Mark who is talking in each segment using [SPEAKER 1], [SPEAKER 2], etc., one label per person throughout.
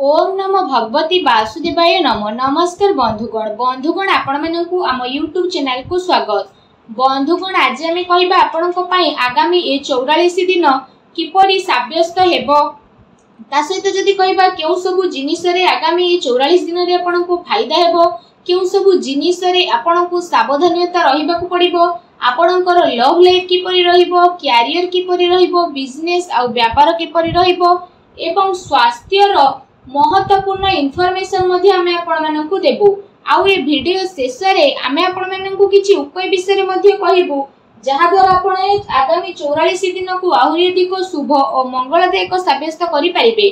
[SPEAKER 1] ଓମ୍ ନମ ଭଗବତୀ ବାସୁଦେବାୟ ନମ ନମସ୍କାର ବନ୍ଧୁଗଣ ବନ୍ଧୁଗଣ ଆପଣମାନଙ୍କୁ ଆମ ୟୁଟ୍ୟୁବ୍ ଚ୍ୟାନେଲକୁ ସ୍ୱାଗତ। ବନ୍ଧୁଗଣ ଆଜି ଆମେ କହିବା ଆପଣଙ୍କ ପାଇଁ ଆଗାମୀ ଏ ଚଉରାଳିଶ ଦିନ କିପରି ସାବ୍ୟସ୍ତ ହେବ? ତା ସହିତ ଯଦି କହିବା କେଉଁ ସବୁ ଜିନିଷରେ ଆଗାମୀ ଏ ଚଉରାଳିଶ ଦିନରେ ଆପଣଙ୍କୁ ଫାଇଦା ହେବ କେଉଁ ସବୁ ଜିନିଷରେ ଆପଣଙ୍କୁ ସାବଧାନତା ରହିବାକୁ ପଡ଼ିବ ଆପଣଙ୍କର ଲଭ୍ ଲାଇଫ୍ କିପରି ରହିବ କ୍ୟାରିୟର କିପରି ରହିବ ବିଜନେସ୍ ଆଉ ବ୍ୟାପାର କିପରି ରହିବ ଏବଂ ସ୍ୱାସ୍ଥ୍ୟର ମହତ୍ୱପୂର୍ଣ୍ଣ ଇନଫର୍ମେସନ୍ ମଧ୍ୟ ଆମେ ଆପଣମାନଙ୍କୁ ଦେବୁ। ଆଉ ଏ ଭିଡ଼ିଓ ଶେଷରେ ଆମେ ଆପଣମାନଙ୍କୁ କିଛି ଉପାୟ ବିଷୟରେ ମଧ୍ୟ କହିବୁ ଯାହାଦ୍ୱାରା ଆପଣ ଆଗାମୀ ଚଉରାଳିଶ ଦିନକୁ ଆହୁରି ଅଧିକ ଶୁଭ ଓ ମଙ୍ଗଳଦାୟକ ସାବ୍ୟସ୍ତ କରିପାରିବେ।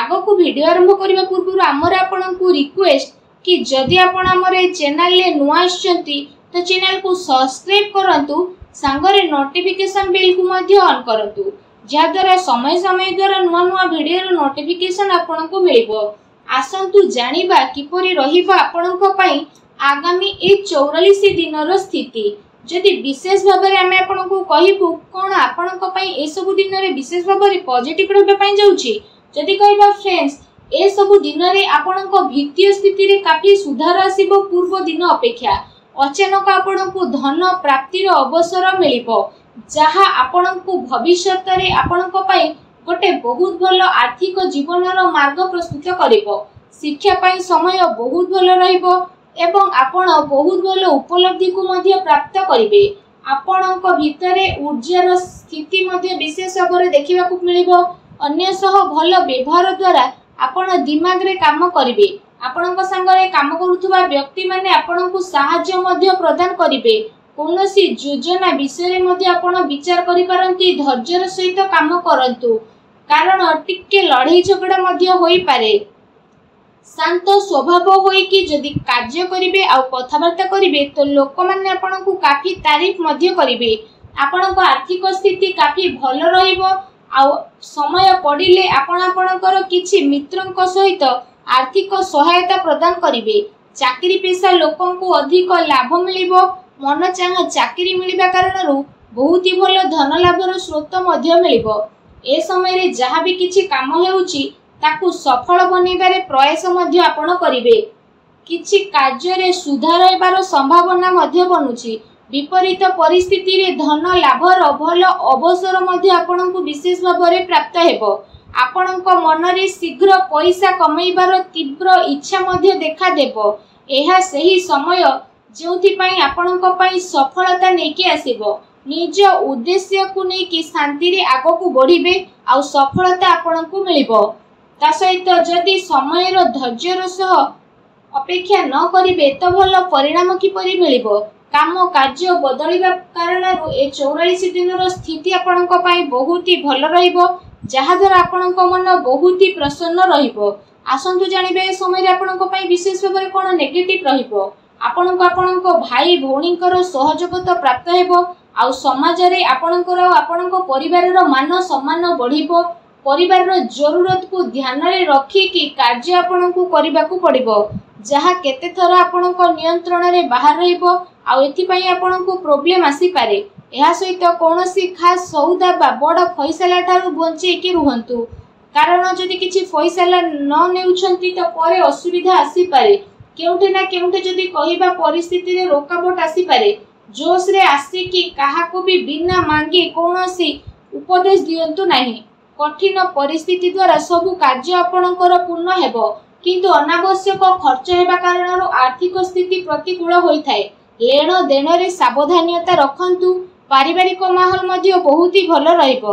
[SPEAKER 1] ଆଗକୁ ଭିଡ଼ିଓ ଆରମ୍ଭ କରିବା ପୂର୍ବରୁ ଆମର ଆପଣଙ୍କୁ ରିକ୍ୱେଷ୍ଟ କି ଯଦି ଆପଣ ଆମର ଏ ଚ୍ୟାନେଲରେ ନୂଆ ଆସିଛନ୍ତି ତ ଚ୍ୟାନେଲକୁ ସବସ୍କ୍ରାଇବ୍ କରନ୍ତୁ ସାଙ୍ଗରେ ନୋଟିଫିକେସନ୍ ବେଲ୍କୁ ମଧ୍ୟ ଅନ୍ କରନ୍ତୁ। ଯାହାଦ୍ୱାରା ସମୟ ସମୟ ଦ୍ୱାରା ନୂଆ ନୂଆ ଭିଡ଼ିଓର ନୋଟିଫିକେସନ୍ ଆପଣଙ୍କୁ ମିଳିବ। ଆସନ୍ତୁ ଜାଣିବା କିପରି ରହିବ ଆପଣଙ୍କ ପାଇଁ ଆଗାମୀ ଏ ଚଉରାଳିଶ ଦିନର ସ୍ଥିତି। ଯଦି ବିଶେଷ ଭାବରେ ଆମେ ଆପଣଙ୍କୁ କହିବୁ କ'ଣ ଆପଣଙ୍କ ପାଇଁ ଏସବୁ ଦିନରେ ବିଶେଷ ଭାବରେ ପଜିଟିଭ୍ ରହିବା ପାଇଁ ଯାଉଛି? ଯଦି କହିବା ଫ୍ରେଣ୍ଡସ୍ ଏସବୁ ଦିନରେ ଆପଣଙ୍କ ଭିତ୍ତୀୟ ସ୍ଥିତିରେ କାଫି ସୁଧାର ଆସିବ ପୂର୍ବ ଦିନ ଅପେକ୍ଷା। ଅଚାନକ ଆପଣଙ୍କୁ ଧନ ପ୍ରାପ୍ତିର ଅବସର ମିଳିବ। ଯାହା ଆପଣଙ୍କୁ ଭବିଷ୍ୟତରେ ଆପଣଙ୍କ ପାଇଁ ଗୋଟେ ବହୁତ ଭଲ ଆର୍ଥିକ ଜୀବନର ମାର୍ଗ ପ୍ରସ୍ତୁତ କରିବ। ଶିକ୍ଷା ପାଇଁ ସମୟ ବହୁତ ଭଲ ରହିବ ଏବଂ ଆପଣ ବହୁତ ଭଲ ଉପଲବ୍ଧିକୁ ମଧ୍ୟ ପ୍ରାପ୍ତ କରିବେ। ଆପଣଙ୍କ ଭିତରେ ଉର୍ଜାର ସ୍ଥିତି ମଧ୍ୟ ବିଶେଷ ଭାବରେ ଦେଖିବାକୁ ମିଳିବ। ଅନ୍ୟ ସହ ଭଲ ବ୍ୟବହାର ଦ୍ୱାରା ଆପଣ ଦିମାଗରେ କାମ କରିବେ। ଆପଣଙ୍କ ସାଙ୍ଗରେ କାମ କରୁଥିବା ବ୍ୟକ୍ତିମାନେ ଆପଣଙ୍କୁ ସାହାଯ୍ୟ ମଧ୍ୟ ପ୍ରଦାନ କରିବେ। କୌଣସି ଯୋଜନା ବିଷୟରେ ମଧ୍ୟ ଆପଣ ବିଚାର କରିପାରନ୍ତି ଧୈର୍ଯ୍ୟର ସହିତ କାମ କରନ୍ତୁ। କାରଣ ଟିକେ ଲଢ଼େଇ ଝଗଡ଼ା ମଧ୍ୟ ହୋଇପାରେ। ଶାନ୍ତ ସ୍ୱଭାବ ହୋଇକି ଯଦି କାର୍ଯ୍ୟ କରିବେ ଆଉ କଥାବାର୍ତ୍ତା କରିବେ ତ ଲୋକମାନେ ଆପଣଙ୍କୁ କାଫି ତାରିଫ ମଧ୍ୟ କରିବେ। ଆପଣଙ୍କ ଆର୍ଥିକ ସ୍ଥିତି କାଫି ଭଲ ରହିବ ଆଉ ସମୟ ପଡ଼ିଲେ ଆପଣ ଆପଣଙ୍କର କିଛି ମିତ୍ରଙ୍କ ସହିତ ଆର୍ଥିକ ସହାୟତା ପ୍ରଦାନ କରିବେ। ଚାକିରି ପେଶା ଲୋକଙ୍କୁ ଅଧିକ ଲାଭ ମିଳିବ ମନ ଚାହାଁ ଚାକିରି ମିଳିବା କାରଣରୁ ବହୁତ ହି ଭଲ ଧନ ଲାଭର ସ୍ରୋତ ମଧ୍ୟ ମିଳିବ। ଏ ସମୟରେ ଯାହା ବି କିଛି କାମ ହେଉଛି ତାକୁ ସଫଳ ବନେଇବାରେ ପ୍ରୟାସ ମଧ୍ୟ ଆପଣ କରିବେ। କିଛି କାର୍ଯ୍ୟରେ ସୁଧାର ହେବାର ସମ୍ଭାବନା ମଧ୍ୟ ବନୁଛି। ବିପରୀତ ପରିସ୍ଥିତିରେ ଧନ ଲାଭର ଭଲ ଅବସର ମଧ୍ୟ ଆପଣଙ୍କୁ ବିଶେଷ ଭାବରେ ପ୍ରାପ୍ତ ହେବ। ଆପଣଙ୍କ ମନରେ ଶୀଘ୍ର ପଇସା କମେଇବାର ତୀବ୍ର ଇଚ୍ଛା ମଧ୍ୟ ଦେଖାଦେବ। ଏହା ସେହି ସମୟ ଯେଉଁଥିପାଇଁ ଆପଣଙ୍କ ପାଇଁ ସଫଳତା ନେଇକି ଆସିବ। ନିଜ ଉଦ୍ଦେଶ୍ୟକୁ ନେଇକି ଶାନ୍ତିରେ ଆଗକୁ ବଢ଼ିବେ ଆଉ ସଫଳତା ଆପଣଙ୍କୁ ମିଳିବ। ତା ସହିତ ଯଦି ସମୟର ଧୈର୍ଯ୍ୟର ସହ ଅପେକ୍ଷା ନ କରିବେ ତ ଭଲ ପରିଣାମ କିପରି ମିଳିବ? କାମ କାର୍ଯ୍ୟ ବଦଳିବା କାରଣରୁ ଏ ଚଉରାଳିଶ ଦିନର ସ୍ଥିତି ଆପଣଙ୍କ ପାଇଁ ବହୁତ ହି ଭଲ ରହିବ ଯାହାଦ୍ୱାରା ଆପଣଙ୍କ ମନ ବହୁତ ହି ପ୍ରସନ୍ନ ରହିବ। ଆସନ୍ତୁ ଜାଣିବେ ଏ ସମୟରେ ଆପଣଙ୍କ ପାଇଁ ବିଶେଷ ଭାବରେ କ'ଣ ନେଗେଟିଭ୍ ରହିବ। ଆପଣଙ୍କୁ ଆପଣଙ୍କ ଭାଇ ଭଉଣୀଙ୍କର ସହଯୋଗତା ପ୍ରାପ୍ତ ହେବ ଆଉ ସମାଜରେ ଆପଣଙ୍କର ଆଉ ଆପଣଙ୍କ ପରିବାରର ମାନ ସମ୍ମାନ ବଢ଼ିବ। ପରିବାରର ଜରୁରତକୁ ଧ୍ୟାନରେ ରଖିକି କାର୍ଯ୍ୟ ଆପଣଙ୍କୁ କରିବାକୁ ପଡ଼ିବ। ଯାହା କେତେଥର ଆପଣଙ୍କ ନିୟନ୍ତ୍ରଣରେ ବାହାର ରହିବ ଆଉ ଏଥିପାଇଁ ଆପଣଙ୍କୁ ପ୍ରୋବ୍ଲେମ୍ ଆସିପାରେ। ଏହା ସହିତ କୌଣସି ଖାସ୍ ସଉଦା ବା ବଡ଼ ଫଇସଲା ଠାରୁ ବଞ୍ଚେଇକି ରୁହନ୍ତୁ। କାରଣ ଯଦି କିଛି ଫଇସଲା ନ ନେଉଛନ୍ତି ତ ପରେ ଅସୁବିଧା ଆସିପାରେ। କେଉଁଠି ନା କେଉଁଠି ଯଦି କହିବା ପରିସ୍ଥିତିରେ ରୋକାବଟ ଆସିପାରେ ଜୋସ୍ରେ ଆସିକି କାହାକୁ ବି ବିନା ମାଗି କୌଣସି ଉପଦେଶ ଦିଅନ୍ତୁ ନାହିଁ। କଠିନ ପରିସ୍ଥିତି ଦ୍ୱାରା ସବୁ କାର୍ଯ୍ୟ ଆପଣଙ୍କର ପୂର୍ଣ୍ଣ ହେବ। କିନ୍ତୁ ଅନାବଶ୍ୟକ ଖର୍ଚ୍ଚ ହେବା କାରଣରୁ ଆର୍ଥିକ ସ୍ଥିତି ପ୍ରତିକୂଳ ହୋଇଥାଏ। ଲେଣ ଦେଣରେ ସାବଧାନତା ରଖନ୍ତୁ। ପାରିବାରିକ ମାହୋଲ ମଧ୍ୟ ବହୁତ ହି ଭଲ ରହିବ।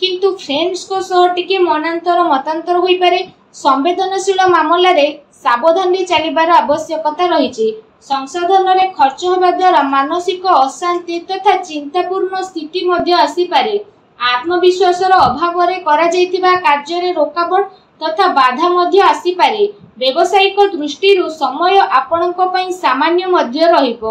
[SPEAKER 1] କିନ୍ତୁ ଫ୍ରେଣ୍ଡସ୍ଙ୍କ ସହ ଟିକେ ମନାନ୍ତର ମତାନ୍ତର ହୋଇପାରେ। ସମ୍ବେଦନଶୀଳ ମାମଲାରେ ସାବଧାନରେ ଚାଲିବାର ଆବଶ୍ୟକତା ରହିଛି। ସଂଶୋଧନରେ ଖର୍ଚ୍ଚ ହେବା ଦ୍ୱାରା ମାନସିକ ଅଶାନ୍ତି ତଥା ଚିନ୍ତାପୂର୍ଣ୍ଣ ସ୍ଥିତି ମଧ୍ୟ ଆସିପାରେ। ଆତ୍ମବିଶ୍ୱାସର ଅଭାବରେ କରାଯାଇଥିବା କାର୍ଯ୍ୟରେ ରୋକାବଟ ତଥା ବାଧା ମଧ୍ୟ ଆସିପାରେ। ବ୍ୟବସାୟିକ ଦୃଷ୍ଟିରୁ ସମୟ ଆପଣଙ୍କ ପାଇଁ ସାମାନ୍ୟ ମଧ୍ୟ ରହିବ।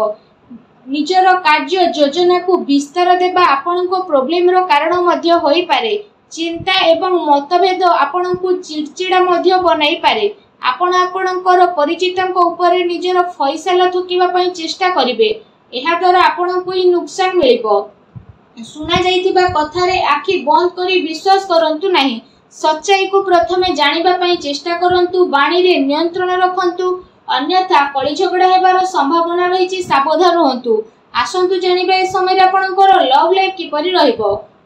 [SPEAKER 1] ନିଜର କାର୍ଯ୍ୟ ଯୋଜନାକୁ ବିସ୍ତାର ଦେବା ଆପଣଙ୍କ ପ୍ରୋବ୍ଲେମର କାରଣ ମଧ୍ୟ ହୋଇପାରେ। ଚିନ୍ତା ଏବଂ ମତଭେଦ ଆପଣଙ୍କୁ ଚିଡ଼ଚିଡ଼ା ମଧ୍ୟ ବନାଇପାରେ। ଆପଣ ଆପଣଙ୍କର ପରିଚିତଙ୍କ ଉପରେ ନିଜର ଫଇସଲା ଥୋକିବା ପାଇଁ ଚେଷ୍ଟା କରିବେ। ଏହାଦ୍ୱାରା ଆପଣଙ୍କୁ ହିଁ ନୁକସାନ ମିଳିବ। ଶୁଣାଯାଇଥିବା କଥାରେ ଆଖି ବନ୍ଦ କରି ବିଶ୍ୱାସ କରନ୍ତୁ ନାହିଁ। ସଚ୍ଚାଇକୁ ପ୍ରଥମେ ଜାଣିବା ପାଇଁ ଚେଷ୍ଟା କରନ୍ତୁ ବାଣୀରେ ନିୟନ୍ତ୍ରଣ ରଖନ୍ତୁ ଅନ୍ୟଥା କଳିଝଗଡ଼ା ହେବାର ସମ୍ଭାବନା ରହିଛି ସାବଧାନ ରୁହନ୍ତୁ ଆସନ୍ତୁ ଜାଣିବା ଏ ସମୟରେ ଆପଣଙ୍କର ଲଭ୍ ଲାଇଫ୍ କିପରି ରହିବ।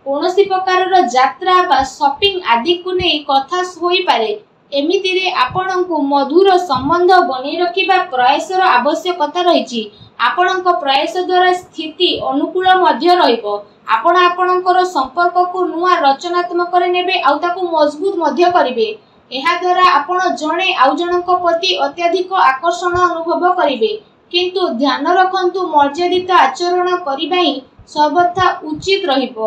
[SPEAKER 1] କୌଣସି ପ୍ରକାରର ଯାତ୍ରା ବା ସପିଂ ଆଦିକୁ ନେଇ କଥା ହୋଇପାରେ। ଏମିତିରେ ଆପଣଙ୍କୁ ମଧୁର ସମ୍ବନ୍ଧ ବନେଇ ରଖିବା ପ୍ରୟାସର ଆବଶ୍ୟକତା ରହିଛି। ଆପଣଙ୍କ ପ୍ରୟାସ ଦ୍ୱାରା ସ୍ଥିତି ଅନୁକୂଳ ମଧ୍ୟ ରହିବ। ଆପଣ ଆପଣଙ୍କର ସମ୍ପର୍କକୁ ନୂଆ ରଚନାତ୍ମକରେ ନେବେ ଆଉ ତାକୁ ମଜବୁତ ମଧ୍ୟ କରିବେ। ଏହାଦ୍ୱାରା ଆପଣ ଜଣେ ଆଉ ଜଣଙ୍କ ପ୍ରତି ଅତ୍ୟଧିକ ଆକର୍ଷଣ ଅନୁଭବ କରିବେ। କିନ୍ତୁ ଧ୍ୟାନ ରଖନ୍ତୁ ମର୍ଯ୍ୟାଦିତ ଆଚରଣ କରିବା ହିଁ ସର୍ବଥା ଉଚିତ ରହିବ।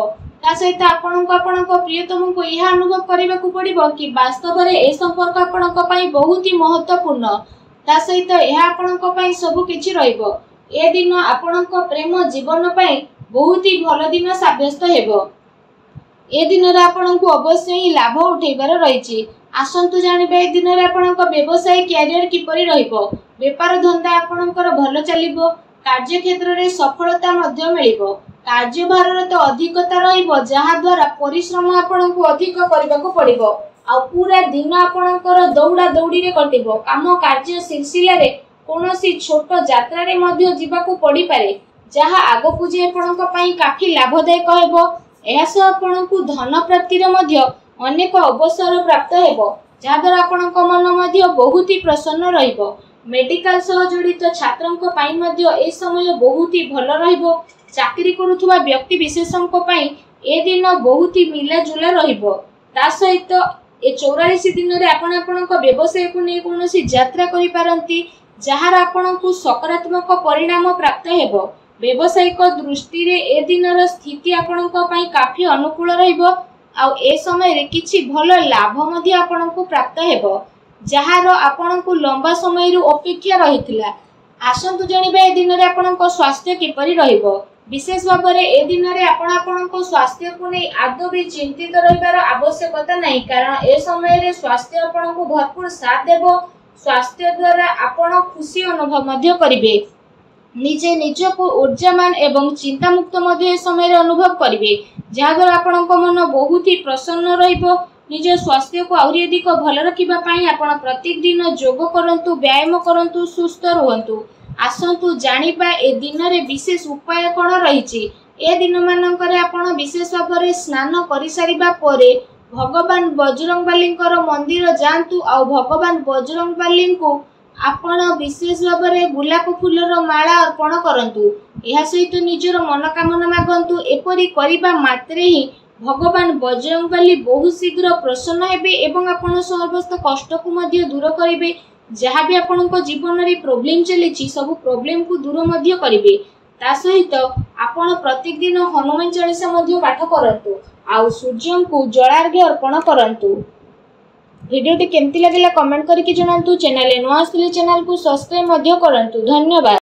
[SPEAKER 1] ତା ସହିତ ଆପଣଙ୍କୁ ଆପଣଙ୍କ ପ୍ରିୟତମଙ୍କୁ ଏହା ଅନୁଭବ କରିବାକୁ ପଡ଼ିବ କି ବାସ୍ତବରେ ଏ ସମ୍ପର୍କ ଆପଣଙ୍କ ପାଇଁ ବହୁତ ହି ମହତ୍ୱପୂର୍ଣ୍ଣ ତା ସହିତ ଏହା ଆପଣଙ୍କ ପାଇଁ ସବୁ କିଛି ରହିବ। ଏ ଦିନ ଆପଣଙ୍କ ପ୍ରେମ ଜୀବନ ପାଇଁ ବହୁତ ହି ଭଲ ଦିନ ସାବ୍ୟସ୍ତ ହେବ। ଏ ଦିନରେ ଆପଣଙ୍କୁ ଅବଶ୍ୟ ହିଁ ଲାଭ ଉଠେଇବାର ରହିଛି। ଆସନ୍ତୁ ଜାଣିବା ଏ ଦିନରେ ଆପଣଙ୍କ ବ୍ୟବସାୟ କ୍ୟାରିୟର କିପରି ରହିବ। ବେପାର ଧନ୍ଦା ଆପଣଙ୍କର ଭଲ ଚାଲିବ। କାର୍ଯ୍ୟକ୍ଷେତ୍ରରେ ସଫଳତା ମଧ୍ୟ ମିଳିବ। କାର୍ଯ୍ୟଭାରର ତ ଅଧିକତା ରହିବ ଯାହାଦ୍ୱାରା ପରିଶ୍ରମ ଆପଣଙ୍କୁ ଅଧିକ କରିବାକୁ ପଡ଼ିବ। ଆଉ ପୁରା ଦିନ ଆପଣଙ୍କର ଦୌଡ଼ା ଦୌଡ଼ିରେ କଟିବ। କାମ କାର୍ଯ୍ୟ ସିଲସିଲାରେ କୌଣସି ଛୋଟ ଯାତ୍ରାରେ ମଧ୍ୟ ଯିବାକୁ ପଡ଼ିପାରେ। ଯାହା ଆଗକୁ ଯେ ଆପଣଙ୍କ ପାଇଁ କାଫି ଲାଭଦାୟକ ହେବ ଏହା ସହ ଆପଣଙ୍କୁ ଧନ ପ୍ରାପ୍ତିର ମଧ୍ୟ ଅନେକ ଅବସର ପ୍ରାପ୍ତ ହେବ। ଯାହାଦ୍ୱାରା ଆପଣଙ୍କ ମନ ମଧ୍ୟ ବହୁତ ହି ପ୍ରସନ୍ନ ରହିବ। ମେଡିକାଲ ସହ ଜଡ଼ିତ ଛାତ୍ରଙ୍କ ପାଇଁ ମଧ୍ୟ ଏ ସମୟ ବହୁତ ହି ଭଲ ରହିବ। ଚାକିରି କରୁଥିବା ବ୍ୟକ୍ତି ବିଶେଷଙ୍କ ପାଇଁ ଏ ଦିନ ବହୁତ ହି ମିଲାଜୁଲା ରହିବ। ତା ସହିତ ଏ ଚଉରାଳିଶ ଦିନରେ ଆପଣ ଆପଣଙ୍କ ବ୍ୟବସାୟକୁ ନେଇ କୌଣସି ଯାତ୍ରା କରିପାରନ୍ତି ଯାହାର ଆପଣଙ୍କୁ ସକାରାତ୍ମକ ପରିଣାମ ପ୍ରାପ୍ତ ହେବ। ବ୍ୟବସାୟିକ ଦୃଷ୍ଟିରେ ଏ ଦିନର ସ୍ଥିତି ଆପଣଙ୍କ ପାଇଁ କାଫି ଅନୁକୂଳ ରହିବ। ଆଉ ଏ ସମୟରେ କିଛି ଭଲ ଲାଭ ମଧ୍ୟ ଆପଣଙ୍କୁ ପ୍ରାପ୍ତ ହେବ ଯାହାର ଆପଣଙ୍କୁ ଲମ୍ବା ସମୟରୁ ଅପେକ୍ଷା ରହିଥିଲା। ଆସନ୍ତୁ ଜାଣିବା ଏ ଦିନରେ ଆପଣଙ୍କ ସ୍ୱାସ୍ଥ୍ୟ କିପରି ରହିବ। ବିଶେଷ ଭାବରେ ଏ ଦିନରେ ଆପଣ ଆପଣଙ୍କ ସ୍ୱାସ୍ଥ୍ୟକୁ ନେଇ ଆଦୌ ବି ଚିନ୍ତିତ ରହିବାର ଆବଶ୍ୟକତା ନାହିଁ। କାରଣ ଏ ସମୟରେ ସ୍ୱାସ୍ଥ୍ୟ ଆପଣଙ୍କୁ ଭରପୁର ସାଥ ଦେବ। ସ୍ୱାସ୍ଥ୍ୟ ଦ୍ୱାରା ଆପଣ ଖୁସି ଅନୁଭବ ମଧ୍ୟ କରିବେ। ନିଜେ ନିଜକୁ ଉର୍ଜାମାନ ଏବଂ ଚିନ୍ତାମୁକ୍ତ ମଧ୍ୟ ଏ ସମୟରେ ଅନୁଭବ କରିବେ। ଯାହାଦ୍ୱାରା ଆପଣଙ୍କ ମନ ବହୁତ ହି ପ୍ରସନ୍ନ ରହିବ। ନିଜ ସ୍ୱାସ୍ଥ୍ୟକୁ ଆହୁରି ଅଧିକ ଭଲ ରଖିବା ପାଇଁ ଆପଣ ପ୍ରତ୍ୟେକ ଦିନ ଯୋଗ କରନ୍ତୁ ବ୍ୟାୟାମ କରନ୍ତୁ ସୁସ୍ଥ ରୁହନ୍ତୁ। ଆସନ୍ତୁ ଜାଣିବା ଏ ଦିନରେ ବିଶେଷ ଉପାୟ କ'ଣ ରହିଛି? ଏ ଦିନମାନଙ୍କରେ ଆପଣ ବିଶେଷ ଭାବରେ ସ୍ନାନ କରିସାରିବା ପରେ ଭଗବାନ ବଜରଙ୍ଗବାଲୀଙ୍କର ମନ୍ଦିର ଯାଆନ୍ତୁ। ଆଉ ଭଗବାନ ବଜରଙ୍ଗବାଲୀଙ୍କୁ ଆପଣ ବିଶେଷ ଭାବରେ ଗୋଲାପ ଫୁଲର ମାଳା ଅର୍ପଣ କରନ୍ତୁ। ଏହା ସହିତ ନିଜର ମନୋକାମନା ମାଗନ୍ତୁ। ଏପରି କରିବା ମାତ୍ରେ ହିଁ ଭଗବାନ ବଜରଙ୍ଗବାଲି ବହୁତ ଶୀଘ୍ର ପ୍ରସନ୍ନ ହେବେ ଏବଂ ଆପଣ ସମସ୍ତ କଷ୍ଟକୁ ମଧ୍ୟ ଦୂର କରିବେ। ଯାହା ବି ଆପଣଙ୍କ ଜୀବନରେ ପ୍ରୋବ୍ଲେମ୍ ଚାଲିଛି ସବୁ ପ୍ରୋବ୍ଲେମ୍କୁ ଦୂର ମଧ୍ୟ କରିବେ। ତା ସହିତ ଆପଣ ପ୍ରତ୍ୟେକ ଦିନ ହନୁମାନ ଚାଳିଶା ମଧ୍ୟ ପାଠ କରନ୍ତୁ ଆଉ ସୂର୍ଯ୍ୟଙ୍କୁ ଜଳାର୍ଘ୍ୟ ଅର୍ପଣ କରନ୍ତୁ। ଭିଡ଼ିଓଟି କେମିତି ଲାଗିଲା କମେଣ୍ଟ କରିକି ଜଣାନ୍ତୁ ଚ୍ୟାନେଲରେ ନୂଆ ଆସିଲେ ଚ୍ୟାନେଲକୁ ସବସ୍କ୍ରାଇବ୍ ମଧ୍ୟ କରନ୍ତୁ। ଧନ୍ୟବାଦ।